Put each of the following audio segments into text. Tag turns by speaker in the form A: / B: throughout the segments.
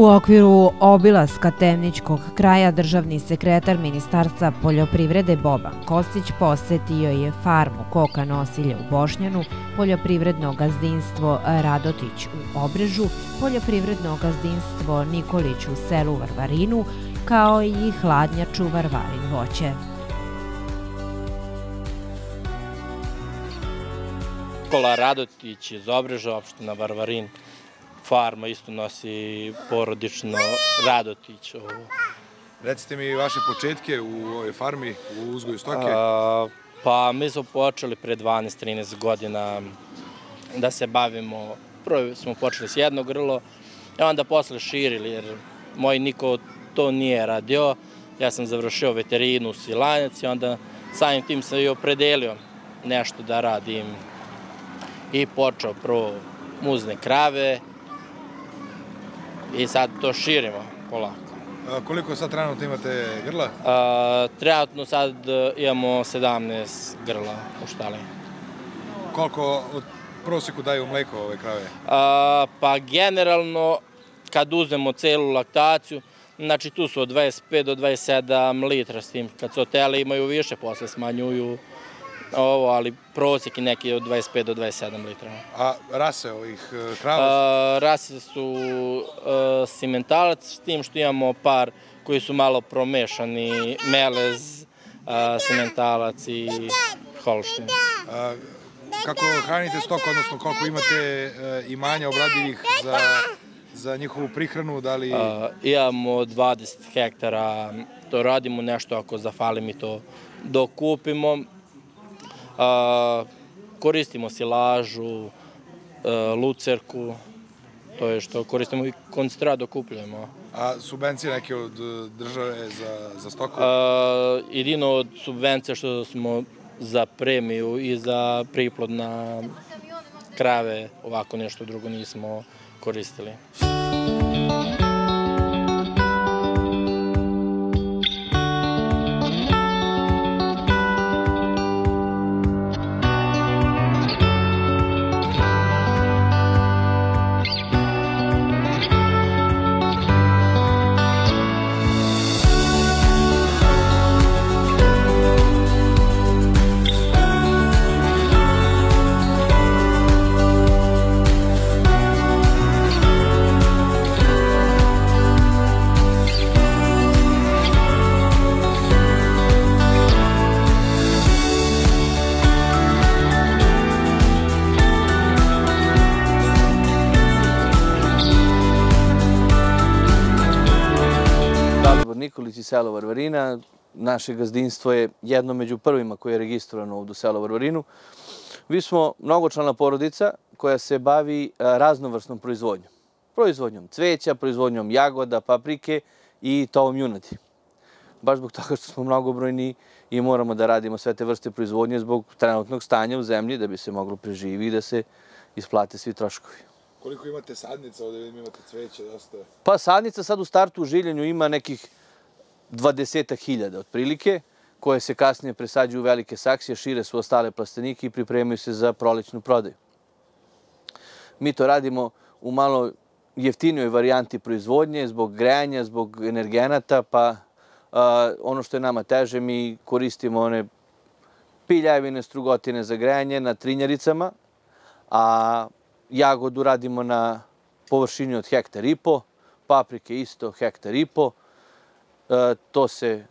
A: U okviru obilaska Temničkog kraja državni sekretar Ministarstva poljoprivrede Boban Kostić posetio je farmu Koka Nosilje u Bošnjanu, poljoprivredno gazdinstvo Radotić u Obrežu, poljoprivredno gazdinstvo Nikolić u selu Varvarinu, kao i hladnjaču Varvarin voće.
B: Nikola Radotić iz Obreža, opština Varvarin farma isto nosi porodično Radotić.
C: Recite mi vaše početke u ovoj farmi, u uzgoju stoke.
B: A, pa mi smo počeli pre 12-13 godina da se bavimo, prvo smo počeli s jednog grlo, a onda posle širili, jer moj niko to nije radio. Ja sam završio veterinu u Silanjac i onda samim tim sam i opredelio nešto da radim i počeo prvo muzne krave, i sad to širimo polako.
C: A, koliko sad trenutno imate grla?
B: A, trenutno sad e, imamo 17 grla u štali.
C: Koliko od prosjeku daju mleko ove krave?
B: A, pa generalno, kad uzmemo celu laktaciju, znači tu su od 25 do 27 litra s tim. Kad su otele imaju više, posle smanjuju ovo, ali prosjek je neki od 25 do 27 litra.
C: A rase ovih e, krava?
B: Rase su a, e, simentalac, s tim što imamo par koji su malo promešani, melez, a, simentalac i holštin. A,
C: kako hranite stok, odnosno koliko imate e, imanja obradivih za, za njihovu prihranu, da li... A,
B: imamo 20 hektara, to radimo nešto ako zafali mi to dokupimo. Koristimo silažu, a, lucerku, to je što koristimo i koncentrat dokupljujemo.
C: A subvencije neke od države za, za stoku?
B: A, jedino od subvencija što smo za premiju i za priplod na krave, ovako nešto drugo nismo koristili.
D: Selo Varvarina. Naše gazdinstvo je jedno među prvima koje je registrovano ovdje u selo Varvarinu. Vi smo mnogočlana porodica koja se bavi e, raznovrsnom proizvodnjom. Proizvodnjom cveća, proizvodnjom jagoda, paprike i tovom junadi. Baš zbog toga što smo mnogobrojni i moramo da radimo sve te vrste proizvodnje zbog trenutnog stanja u zemlji da bi se moglo preživi i da se isplate svi troškovi.
C: Koliko imate sadnica, ovdje imate cveće, dosta?
D: Pa sadnica sad u startu u žiljenju ima nekih 20.000 otprilike, koje se kasnije presađuju u velike saksije, šire su ostale plastenike i pripremaju se za prolećnu prodaju. Mi to radimo u malo jeftinijoj varijanti proizvodnje, zbog grejanja, zbog energenata, pa ono što je nama teže, mi koristimo one piljavine, strugotine za grejanje na trinjaricama, a jagodu radimo na površini od hektar i po, paprike isto hektar i po, to se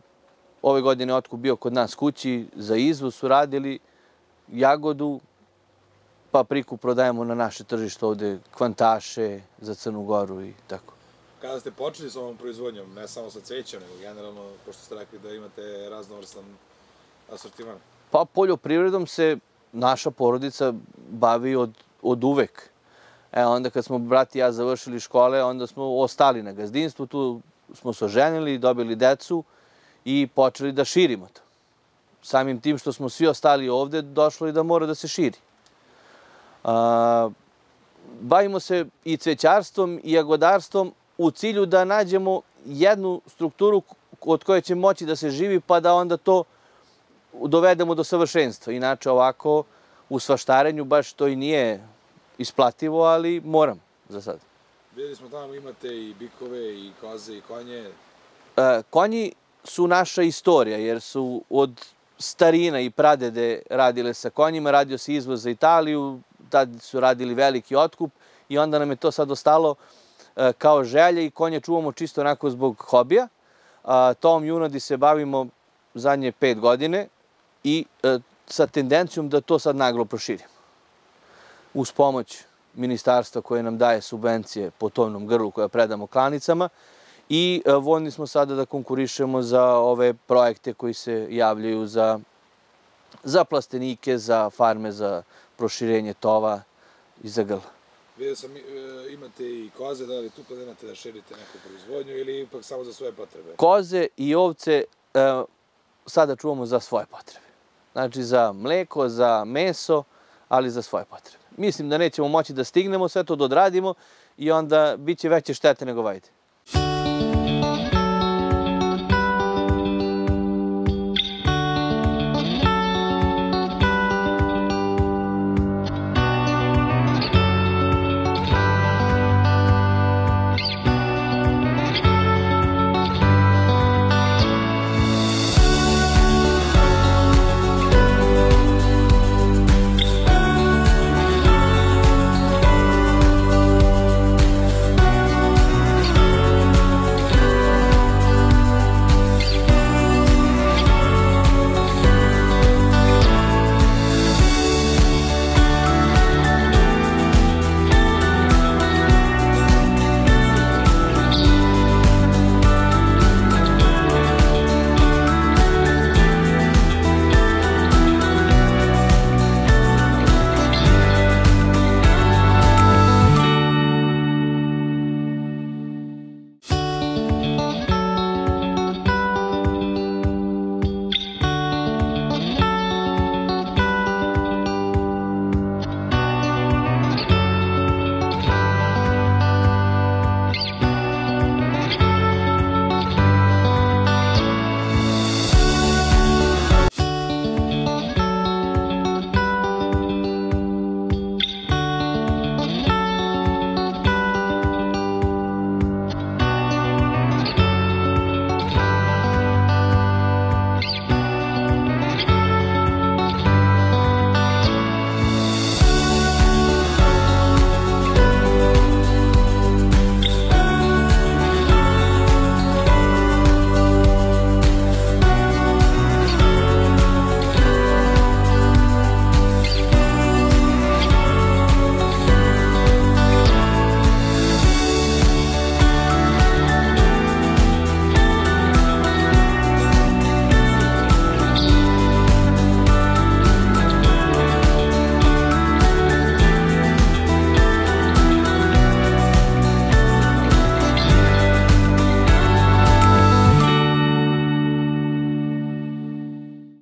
D: ove godine otkup bio kod nas kući, za izvoz su radili jagodu, papriku prodajemo na naše tržište ovde, kvantaše za Crnu Goru i tako.
C: Kada ste počeli s ovom proizvodnjom, ne samo sa cvećem, nego generalno, pošto ste rekli da imate raznovrstan asortiman?
D: Pa poljoprivredom se naša porodica bavi od, od uvek. E, onda kad smo brat i ja završili škole, onda smo ostali na gazdinstvu, tu smo se oženili, dobili decu i počeli da širimo to. Samim tim što smo svi ostali ovde, došlo je da mora da se širi. bavimo se i cvećarstvom i jagodarstvom u cilju da nađemo jednu strukturu od koje će moći da se živi, pa da onda to dovedemo do savršenstva. Inače, ovako, u svaštarenju baš to i nije isplativo, ali moram za sad.
C: Videli smo tamo imate i bikove, i koze, i konje.
D: E, konji su naša istorija, jer su od starina i pradede radile sa konjima, radio se izvoz za Italiju, tad su radili veliki otkup i onda nam je to sad ostalo e, kao želje i konje čuvamo čisto onako zbog hobija. A, tom junadi se bavimo zadnje pet godine i e, sa tendencijom da to sad naglo proširimo. Uz pomoć ministarstva koje nam daje subvencije po tovnom grlu koje predamo klanicama i e, voljni smo sada da konkurišemo za ove projekte koji se javljaju za, za plastenike, za farme, za proširenje tova i za grla.
C: Vidio sam, e, imate i koze, da li tu planirate da širite neku proizvodnju ili ipak samo za svoje potrebe?
D: Koze i ovce e, sada čuvamo za svoje potrebe. Znači za mleko, za meso, ali za svoje potrebe. Mislim da nećemo moći da stignemo, sve to da odradimo i onda bit će veće štete nego vajde.